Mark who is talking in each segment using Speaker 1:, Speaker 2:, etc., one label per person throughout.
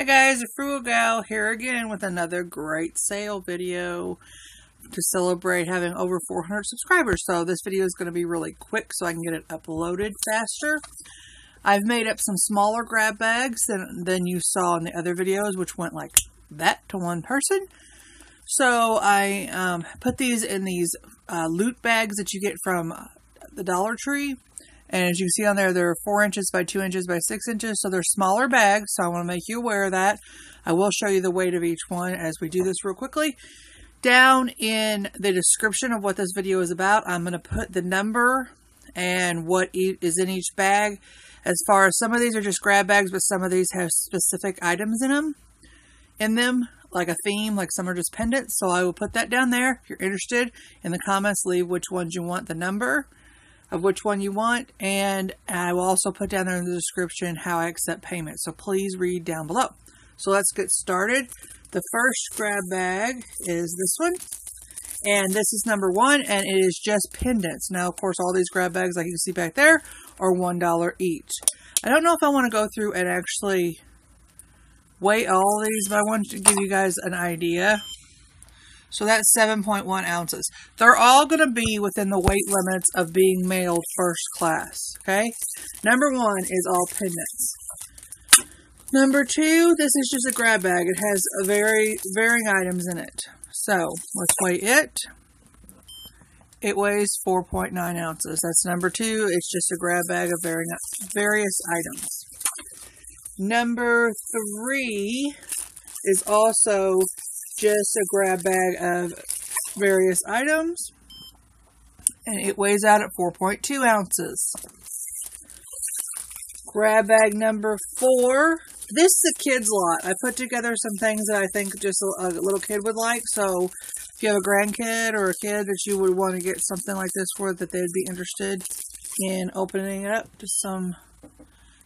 Speaker 1: Hi guys, Frugal Gal here again with another great sale video to celebrate having over 400 subscribers. So this video is going to be really quick so I can get it uploaded faster. I've made up some smaller grab bags than, than you saw in the other videos, which went like that to one person. So I um, put these in these uh, loot bags that you get from the Dollar Tree. And as you see on there, they're 4 inches by 2 inches by 6 inches. So they're smaller bags. So I want to make you aware of that. I will show you the weight of each one as we do this real quickly. Down in the description of what this video is about, I'm going to put the number and what is in each bag. As far as some of these are just grab bags, but some of these have specific items in them. In them, like a theme, like some are just pendants. So I will put that down there. If you're interested, in the comments, leave which ones you want the number of which one you want. And I will also put down there in the description how I accept payment. So please read down below. So let's get started. The first grab bag is this one. And this is number one, and it is just pendants. Now, of course, all these grab bags, like you can see back there, are $1 each. I don't know if I want to go through and actually weigh all these, but I wanted to give you guys an idea. So that's 7.1 ounces. They're all going to be within the weight limits of being mailed first class. Okay. Number one is all pendants. Number two, this is just a grab bag. It has a very varying items in it. So let's weigh it. It weighs 4.9 ounces. That's number two. It's just a grab bag of varying, various items. Number three is also just a grab bag of various items. And it weighs out at 4.2 ounces. Grab bag number four. This is a kid's lot. I put together some things that I think just a, a little kid would like. So if you have a grandkid or a kid that you would want to get something like this for, that they'd be interested in opening it up to some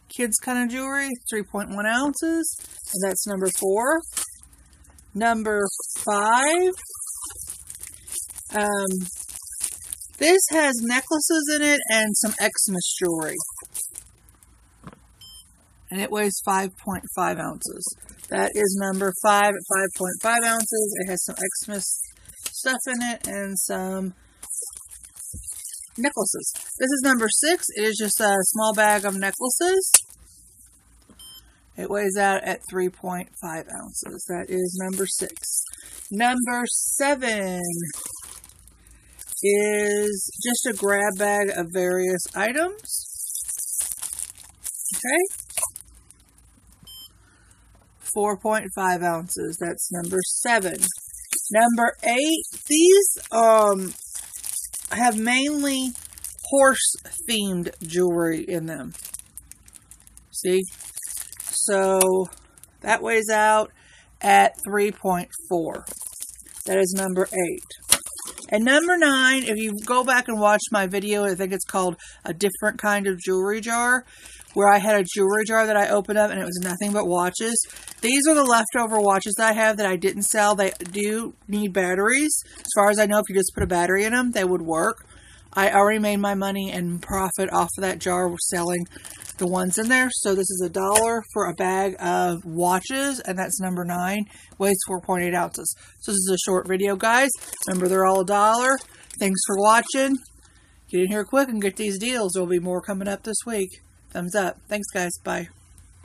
Speaker 1: kids kind of jewelry. 3.1 ounces. And that's number four. Number five. Um, this has necklaces in it and some Xmas jewelry. And it weighs 5.5 ounces. That is number five at 5.5 ounces. It has some Xmas stuff in it and some necklaces. This is number six. It is just a small bag of necklaces. It weighs out at 3.5 ounces. That is number six. Number seven is just a grab bag of various items. Okay. 4.5 ounces. That's number seven. Number eight, these um have mainly horse themed jewelry in them. See? So that weighs out at 3.4. That is number 8. And number 9, if you go back and watch my video, I think it's called A Different Kind of Jewelry Jar, where I had a jewelry jar that I opened up and it was nothing but watches. These are the leftover watches I have that I didn't sell. They do need batteries. As far as I know, if you just put a battery in them, they would work. I already made my money and profit off of that jar selling the ones in there. So this is a dollar for a bag of watches, and that's number nine. Weighs 4.8 ounces. So this is a short video, guys. Remember, they're all a dollar. Thanks for watching. Get in here quick and get these deals. There'll be more coming up this week. Thumbs up. Thanks, guys. Bye.